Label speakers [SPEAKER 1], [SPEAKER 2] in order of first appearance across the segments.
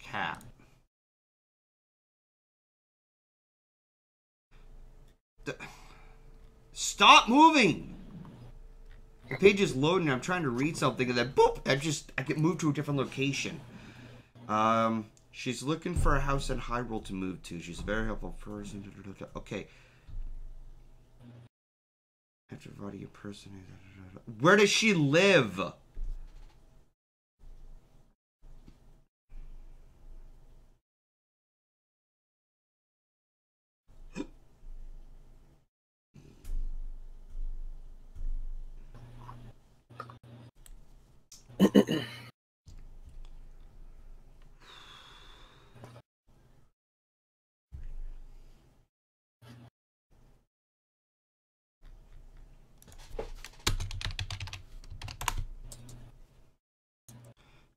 [SPEAKER 1] cap. The- Stop moving! The page is loading. I'm trying to read something, and then boop! I just I get moved to a different location. Um, she's looking for a house in Hyrule to move to. She's a very helpful person. Okay. After writing a person, where does she live?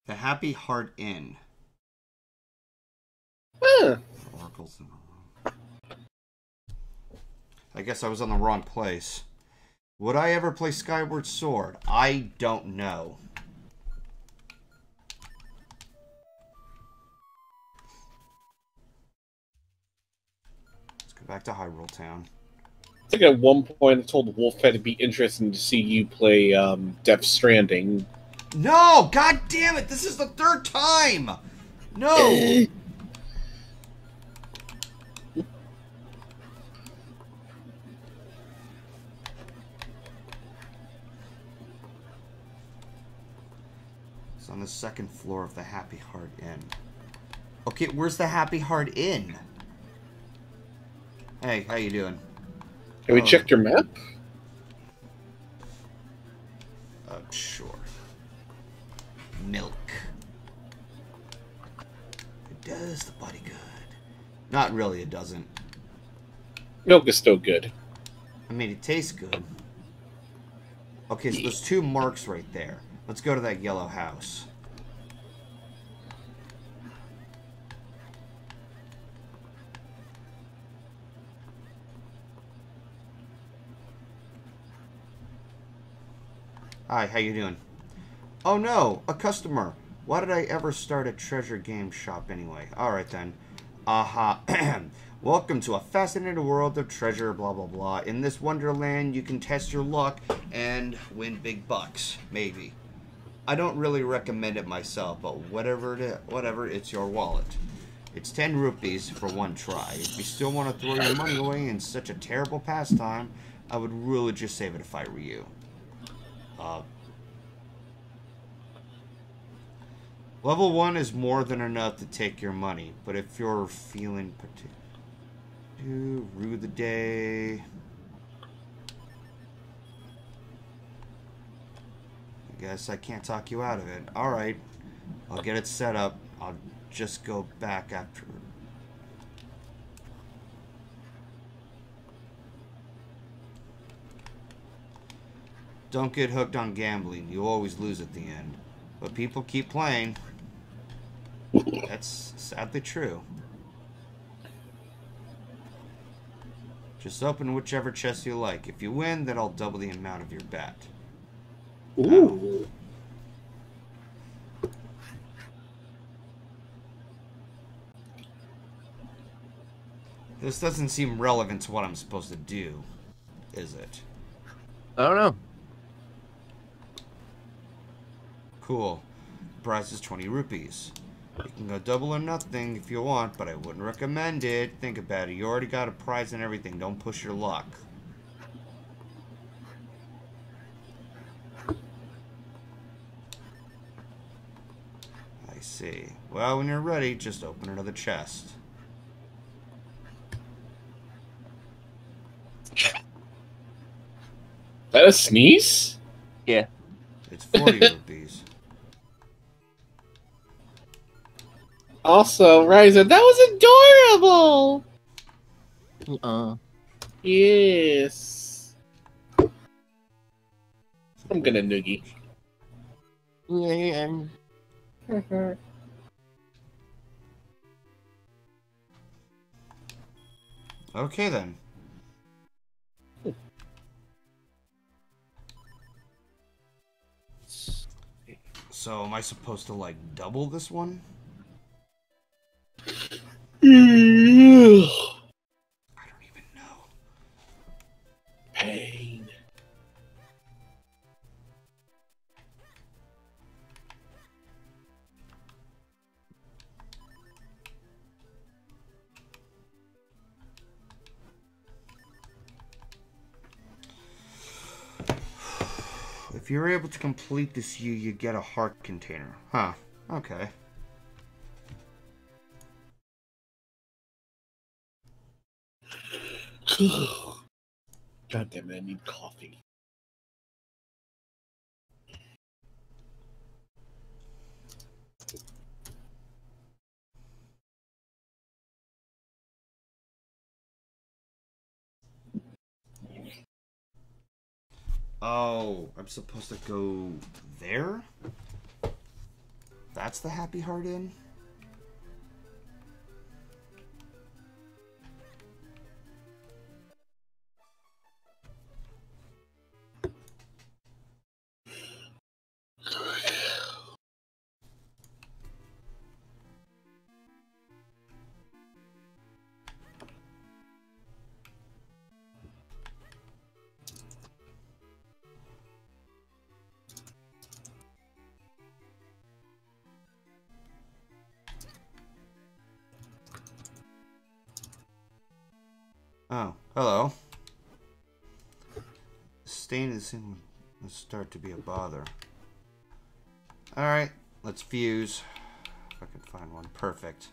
[SPEAKER 1] The Happy Hearth Inn.
[SPEAKER 2] Huh.
[SPEAKER 1] Oracles in. I guess I was on the wrong place. Would I ever play Skyward Sword? I don't know. Let's go back to Hyrule Town.
[SPEAKER 2] I think at one point I told Wolf it'd be interesting to see you play um, Death Stranding.
[SPEAKER 1] No! God damn it! This is the third time! No! It's on the second floor of the Happy Hearth Inn. Okay, where's the Happy Hearth Inn? Hey, how you doing?
[SPEAKER 2] Have we
[SPEAKER 1] Oh.
[SPEAKER 2] checked your map?
[SPEAKER 1] Uh, sure. Milk. It does the body good. Not really, it doesn't.
[SPEAKER 2] Milk is still good.
[SPEAKER 1] I mean, it tastes good. Okay, so there's two marks right there. Let's go to that yellow house. Hi, how you doing? Oh no, a customer. Why did I ever start a treasure game shop anyway? Alright then. Aha. Welcome to a fascinating world of treasure, blah blah blah. In this wonderland, you can test your luck and win big bucks, maybe. I don't really recommend it myself, but whatever it is, whatever, it's your wallet. It's 10 rupees for one try. If you still want to throw your money away in such a terrible pastime, I would really just save it if I were you. Uh, level 1 is more than enough to take your money, but if you're feeling particular... Rue the day... I guess I can't talk you out of it. Alright. I'll get it set up. I'll just go back after. Don't get hooked on gambling. You always lose at the end. But people keep playing. That's sadly true. Just open whichever chest you like. If you win, then I'll double the amount of your bet.
[SPEAKER 2] Ooh.
[SPEAKER 1] This doesn't seem relevant to what I'm supposed to do, is it?
[SPEAKER 3] I don't know.
[SPEAKER 1] Cool. Prize is 20 rupees. You can go double or nothing if you want, but I wouldn't recommend it. Think about it. You already got a prize and everything. Don't push your luck. I see. Well, when you're ready, just open another chest.
[SPEAKER 2] That a sneeze?
[SPEAKER 3] Yeah.
[SPEAKER 1] It's 40 rupees.
[SPEAKER 2] Also, Ryzen, that was adorable!
[SPEAKER 3] Uh,
[SPEAKER 2] Yes. I'm gonna noogie.
[SPEAKER 3] yeah.
[SPEAKER 1] Okay then. So am I supposed to like double this one? I don't even know. Pain. If you're able to complete this you you get a heart container. Huh. Okay.
[SPEAKER 2] God damn it, I need coffee.
[SPEAKER 1] Oh, I'm supposed to go there? That's the Happy Hearth Inn? Hello. Stain is start to be a bother. Alright, let's fuse. If I can find one. Perfect.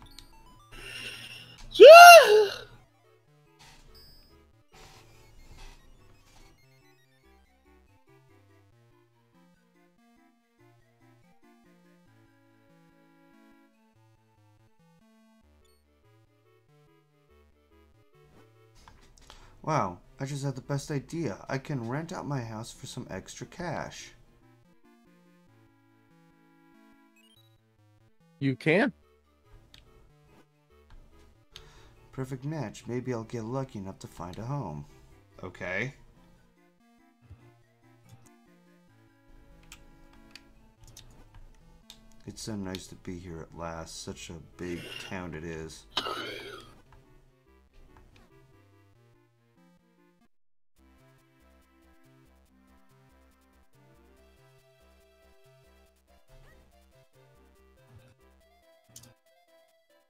[SPEAKER 1] Wow, I just had the best idea. I can rent out my house for some extra cash.
[SPEAKER 3] You can.
[SPEAKER 1] Perfect match. Maybe I'll get lucky enough to find a home. Okay. It's so nice to be here at last. Such a big town it is.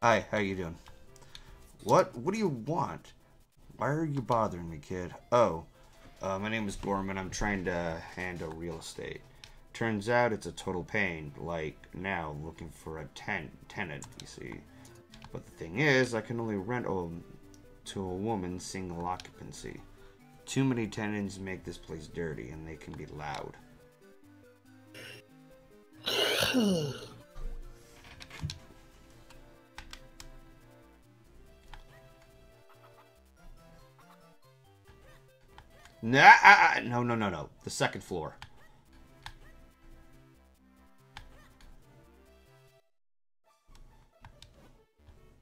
[SPEAKER 1] Hi, how you doing? What? What do you want? Why are you bothering me, kid? Oh, uh, my name is Gorman. I'm trying to handle real estate. Turns out it's a total pain. Like now, looking for a ten tenant. You see, but the thing is, I can only rent a, to a woman single occupancy. Too many tenants make this place dirty, and they can be loud. Nah, ah, ah, no, no, no, no. The second floor.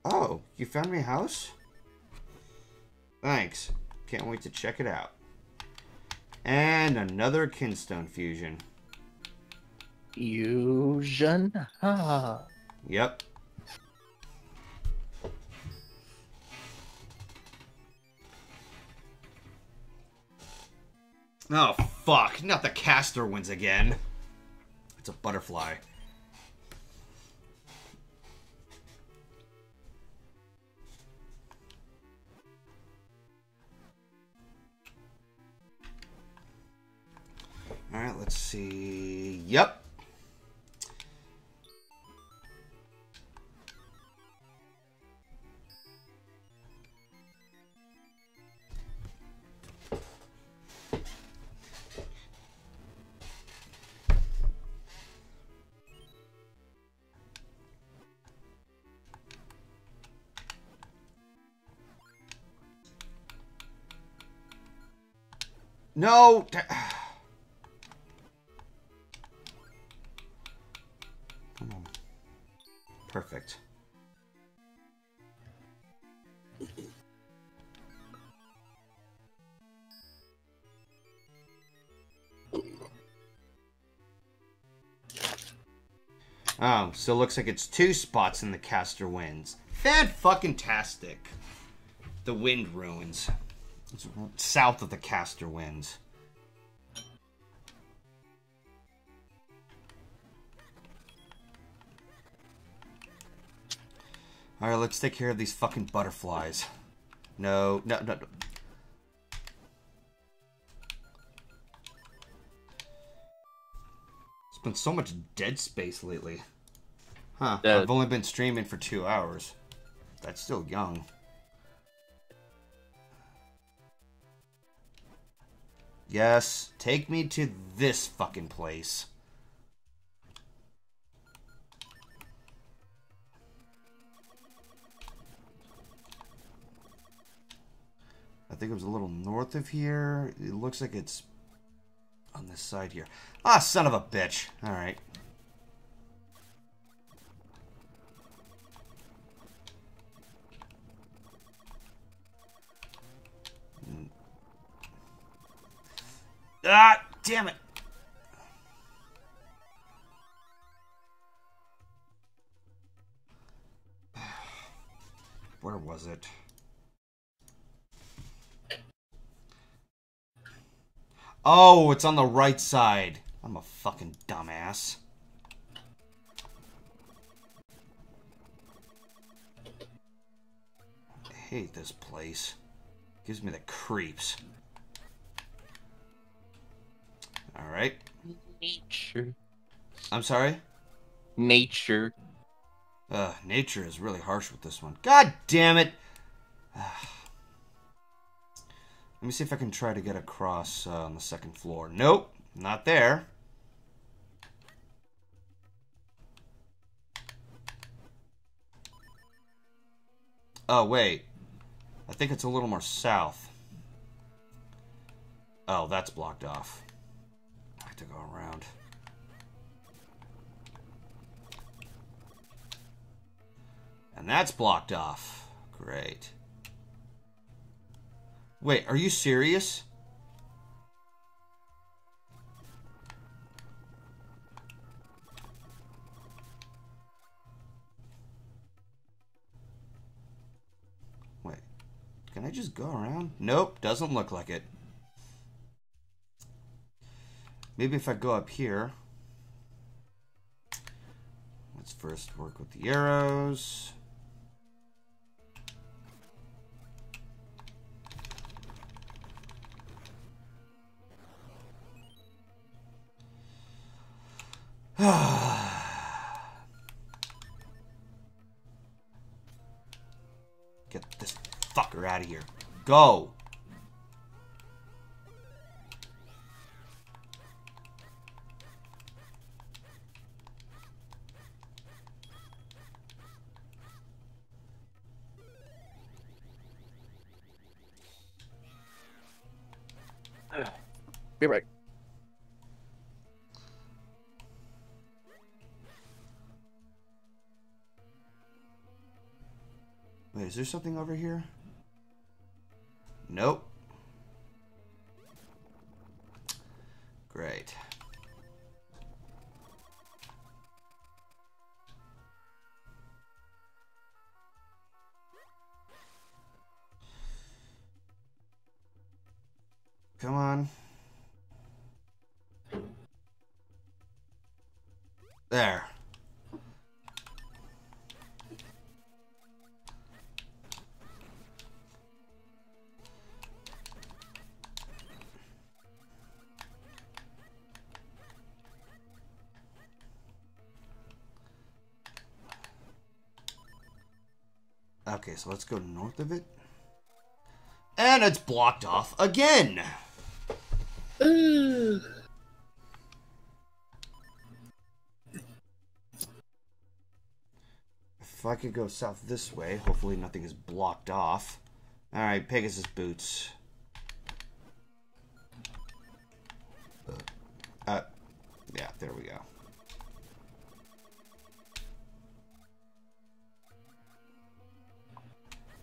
[SPEAKER 1] Oh, you found me a house? Thanks. Can't wait to check it out. And another Kinstone fusion.
[SPEAKER 3] Fusion. Ah.
[SPEAKER 1] Yep. Oh, fuck. Not the Castor Wilds again. It's a butterfly. Alright, let's see. Yep. No! Perfect. Oh, so it looks like it's two spots in the Castor Wilds. Fan fucking tastic. The wind ruins. It's south of the Castor Wilds. All right, let's take care of these fucking butterflies. No, no, no. no. It's been so much dead space lately. Huh.
[SPEAKER 3] Dead.
[SPEAKER 1] I've only been streaming for two hours. That's still young. Yes, take me to this fucking place. I think it was a little north of here. It looks like it's on this side here. Ah, son of a bitch. Alright. Mm. Ah, damn it. Where was it? Oh, it's on the right side. I'm a fucking dumbass. I hate this place. Gives me the creeps. Alright.
[SPEAKER 3] Nature.
[SPEAKER 1] I'm sorry?
[SPEAKER 3] Nature.
[SPEAKER 1] Uh, nature is really harsh with this one. God damn it! Let me see if I can try to get across uh, on the second floor. Nope, not there. Oh, wait. I think it's a little more south. Oh, that's blocked off. To go around. And that's blocked off. Great. Wait, are you serious? Wait, can I just go around? Nope, doesn't look like it. Maybe if I go up here. Let's first work with the arrows. Get this fucker out of here. Go.
[SPEAKER 3] Be right.
[SPEAKER 1] Wait, is there something over here? Nope. Okay, so let's go north of it. And it's blocked off again. If I could go south this way, hopefully nothing is blocked off. Alright, Pegasus boots.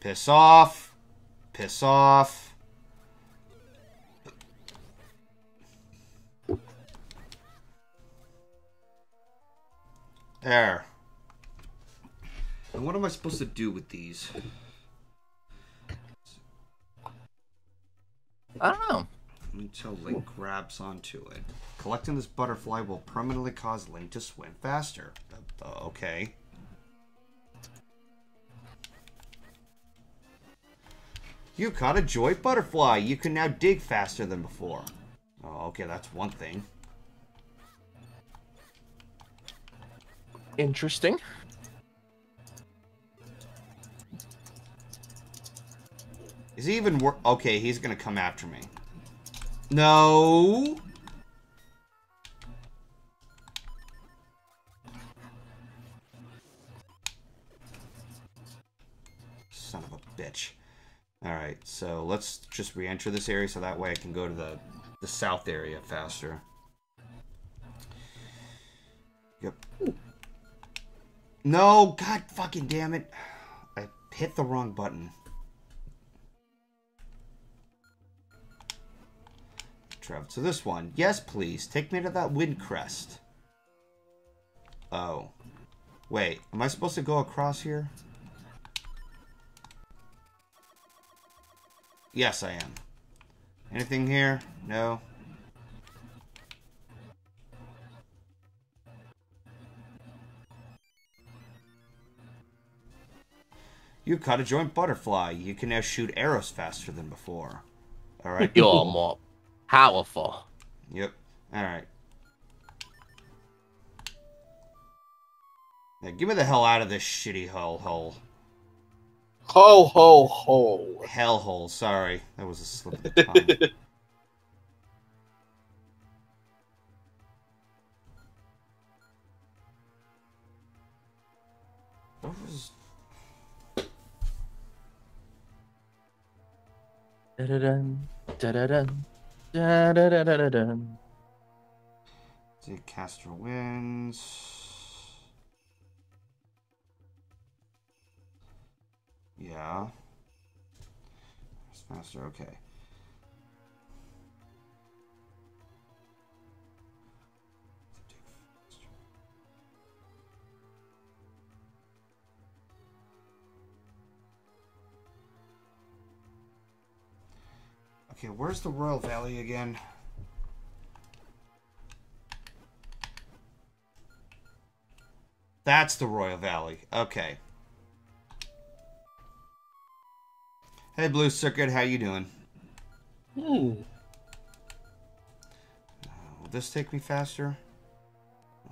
[SPEAKER 1] Piss off. Piss off. There. And what am I supposed to do with these?
[SPEAKER 3] I don't know.
[SPEAKER 1] Until Link grabs onto it. Collecting this butterfly will permanently cause Link to swim faster. Uh, uh, okay. You caught a joy butterfly. You can now dig faster than before. Oh, okay, that's one thing.
[SPEAKER 3] Interesting.
[SPEAKER 1] Is he even wor- Okay, he's gonna come after me. No! So let's just re-enter this area so that way I can go to the, the south area faster. Yep. No! God fucking damn it! I hit the wrong button. Travel to this one. Yes, please. Take me to that wind crest. Oh. Wait, am I supposed to go across here? Yes, I am. Anything here? No. You caught a joint butterfly. You can now shoot arrows faster than before. Alright.
[SPEAKER 3] You're more powerful.
[SPEAKER 1] Yep. Alright. Now, give me the hell out of this shitty hell hole.
[SPEAKER 2] Ho ho ho.
[SPEAKER 1] Hellhole. Sorry, that was a slip of the tongue. what was?
[SPEAKER 3] Da da dun,
[SPEAKER 1] da da dun, da da da da da dun. Did Castor Wilds? Yeah. Master, okay. Okay, where's the Royal Valley again? That's the Royal Valley. Okay. Hey, Blue Circuit, how you doing?
[SPEAKER 2] Hmm.
[SPEAKER 1] Will this take me faster?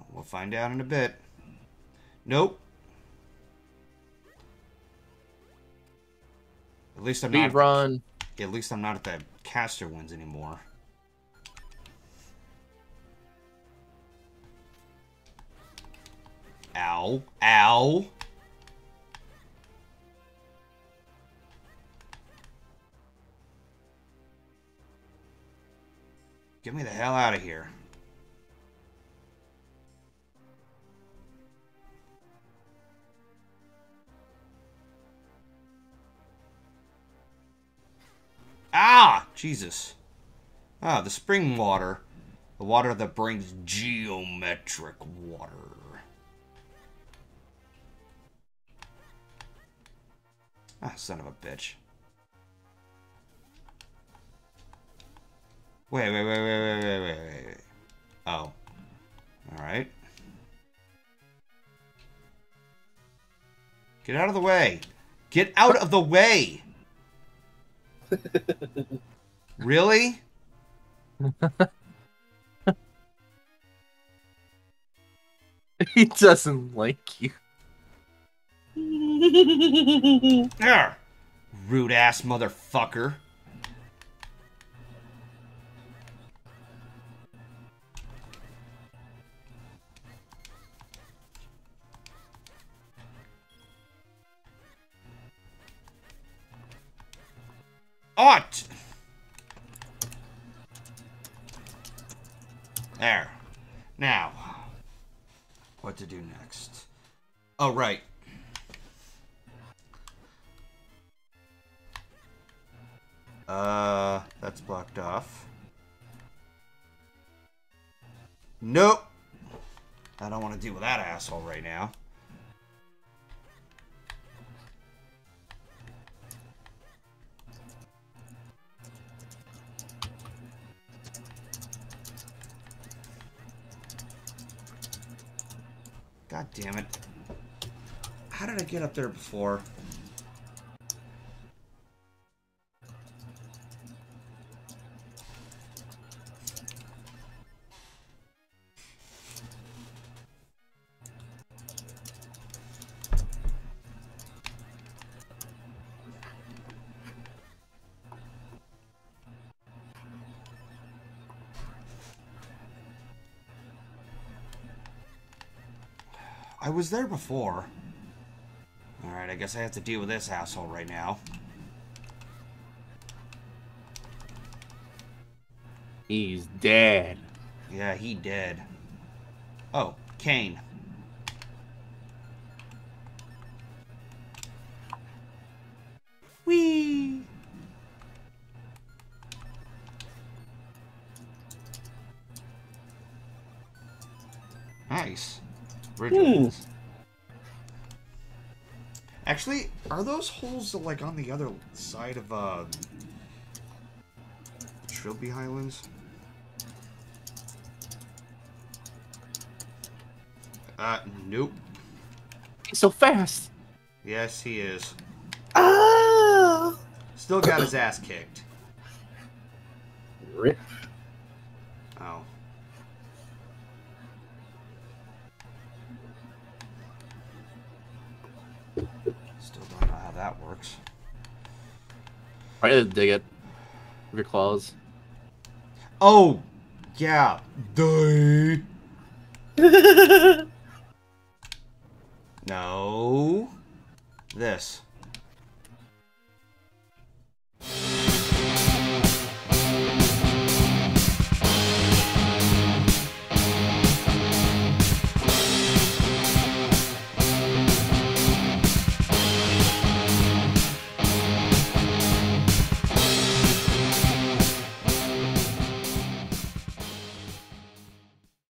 [SPEAKER 1] We'll find out in a bit. Nope. At least I'm
[SPEAKER 3] Speed
[SPEAKER 1] not.
[SPEAKER 3] run.
[SPEAKER 1] At least I'm not at the Castor Wilds anymore. Ow! Ow! Get me the hell out of here. Ah! Jesus. Ah, the spring water. The water that brings geometric water. Ah, son of a bitch. Wait, wait, wait, wait, wait, wait, wait, wait. Oh. Alright. Get out of the way! Get out of the way! really?
[SPEAKER 3] he doesn't like you.
[SPEAKER 1] there! Rude ass motherfucker. Ought! There. Now, what to do next? Oh, right. Uh, that's blocked off. Nope. I don't want to deal with that asshole right now. Damn it. How did I get up there before? I was there before. Alright, I guess I have to deal with this asshole right now.
[SPEAKER 3] He's dead.
[SPEAKER 1] Yeah, he dead. Oh, Kane. Whee! Nice. Bridges. Actually, are those holes like on the other side of uh Trilby Highlands? Uh, nope.
[SPEAKER 3] He's so fast.
[SPEAKER 1] Yes, he is.
[SPEAKER 2] Ah!
[SPEAKER 1] Still got his ass kicked. Still don't know how that works.
[SPEAKER 3] Right, to dig it. With your claws.
[SPEAKER 1] Oh, yeah. Duh. No. This.